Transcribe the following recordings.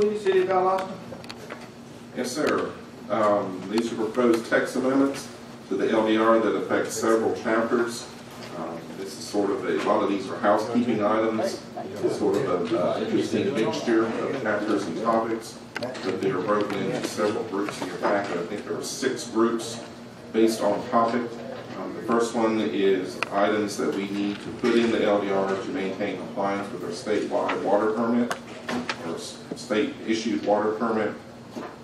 please, City of? Yes, sir. Um, These are proposed text amendments to the LDR that affect several chapters. Um, This is sort of a, a lot of these are housekeeping items, It's sort of an uh, interesting mixture of chapters and topics, but they are broken into several groups in your packet. I think there are six groups based on topic. Um, The first one is items that we need to put in the LDR to maintain compliance with our statewide water permit, or state-issued water permit.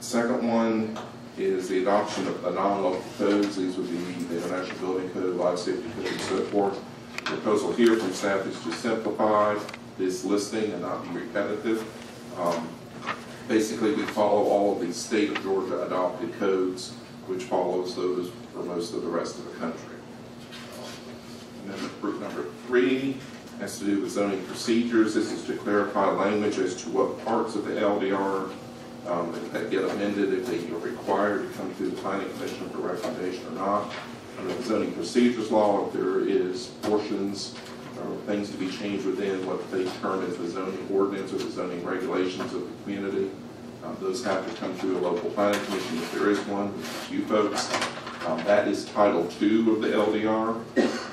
Second one is the adoption of non-local codes. These would be the International Building Code, Life Safety Code, and so forth. The Proposal here from staff is to simplify this listing and not be repetitive. Um, Basically, we follow all of the state of Georgia adopted codes, which follows those for most of the rest of the country. Amendment group number three has to do with zoning procedures. This is to clarify language as to what parts of the LDR um, that get amended if they are required to come through the planning commission for recommendation or not. Under the zoning procedures law, if there is portions or things to be changed within what they term as the zoning ordinance or the zoning regulations of the community, um, those have to come through a local planning commission if there is one, you folks. Um, That is Title II of the LDR.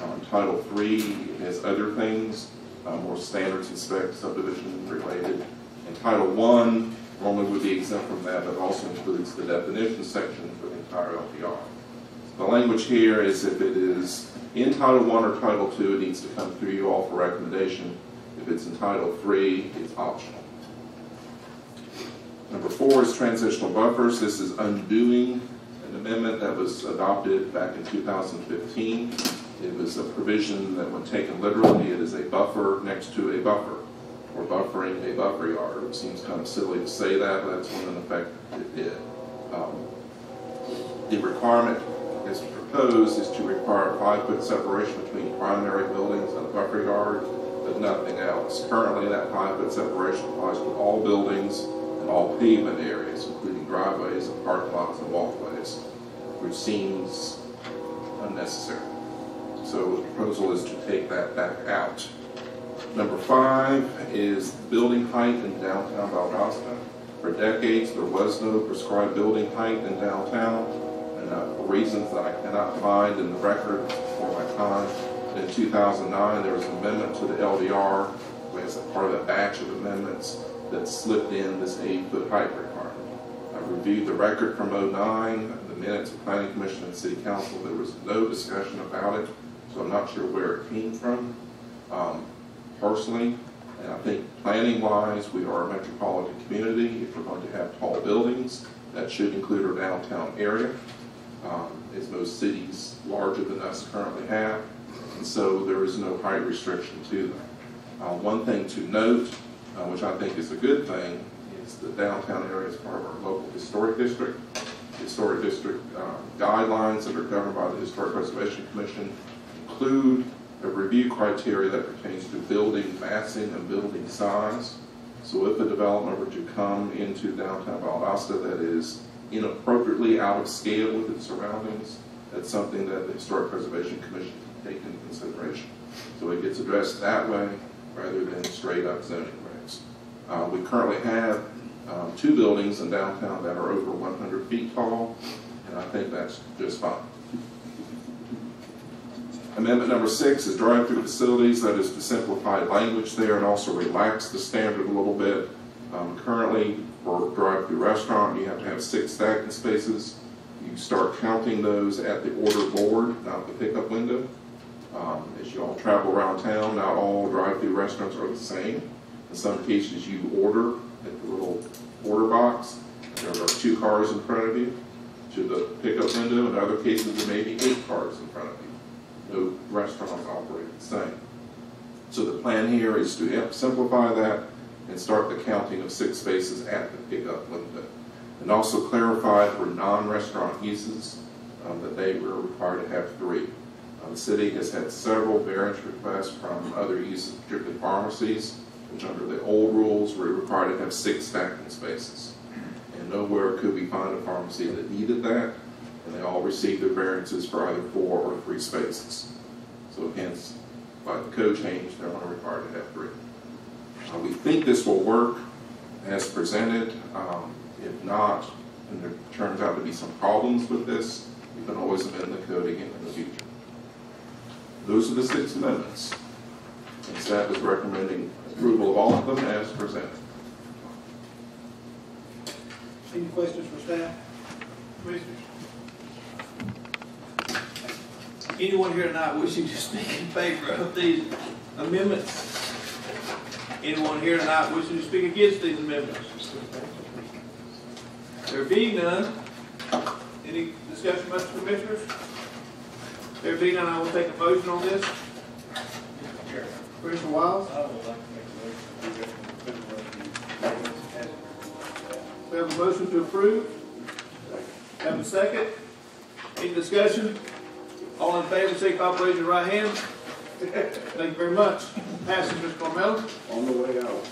Um, Title III has other things, uh, more standards and specs, subdivision related. And Title I normally would be exempt from that, but also includes the definition section for the entire LDR. The language here is if it is in Title I or Title II, it needs to come through you all for recommendation. If it's in Title III, it's optional. Number four is transitional buffers. This is undoing an amendment that was adopted back in 2015. It was a provision that when taken literally, it is a buffer next to a buffer, or buffering a buffer yard. It seems kind of silly to say that, but that's what in effect it did. Um, The requirement as proposed is to require a five-foot separation between primary buildings and a buffer yard, but nothing else. Currently, that five-foot separation applies to all buildings all pavement areas, including driveways and parking lots and walkways, which seems unnecessary. So the proposal is to take that back out. Number five is building height in downtown Valdosta. For decades, there was no prescribed building height in downtown, and uh, for reasons that I cannot find in the record for my time. In 2009, there was an amendment to the LDR, as a part of a batch of amendments that slipped in this eight-foot height requirement. I reviewed the record from '09, the minutes of planning commission and city council, there was no discussion about it, so I'm not sure where it came from. Um, Personally, and I think planning-wise, we are a metropolitan community, if we're going to have tall buildings, that should include our downtown area, um, as most cities larger than us currently have, and so there is no height restriction to that. Uh, One thing to note, uh, which I think is a good thing, is the downtown area is part of our local historic district. Historic district uh, guidelines that are governed by the Historic Preservation Commission include a review criteria that pertains to building massing and building size. So if a development were to come into downtown Valdosta that is inappropriately out of scale with its surroundings, that's something that the Historic Preservation Commission can take into consideration. So it gets addressed that way rather than straight up zoning. Uh, we currently have um, two buildings in downtown that are over 100 feet tall, and I think that's just fine. Amendment number six is drive-through facilities, that is to simplify language there and also relax the standard a little bit. Um, Currently, for a drive-through restaurant, you have to have six stacking spaces. You start counting those at the order board, not the pickup window. Um, As you all travel around town, not all drive-through restaurants are the same. In some cases, you order at the little order box, there are two cars in front of you to the pickup window. In other cases, there may be eight cars in front of you no restaurants operate the same. So the plan here is to simplify that and start the counting of six spaces at the pickup window. And also clarify for non-restaurant uses um, that they were required to have three. Uh, The city has had several variance requests from other uses, particularly pharmacies, which under the old rules were required to have six stacking spaces. And nowhere could we find a pharmacy that needed that, and they all received their variances for either four or three spaces. So hence, by the code change, they're only required to have three. Uh, We think this will work. as presented. Um, If not, and there turns out to be some problems with this, you can always amend the code again in the future. Those are the six amendments. Staff is recommending approval of all of them as presented. Any questions for staff? Commissioners? Anyone here tonight wishing to speak in favor of these amendments? Anyone here tonight wishing to speak against these amendments? There being none, any discussion the commissioners? There being none, I will take a motion on this. Commissioner Wiles? I would like to make a motion to approve the We have a motion to approve. Have a second. Any discussion? All in favor, signify by raising your right hand. Thank you very much. Passes, Mr. Carmelo. On the way out.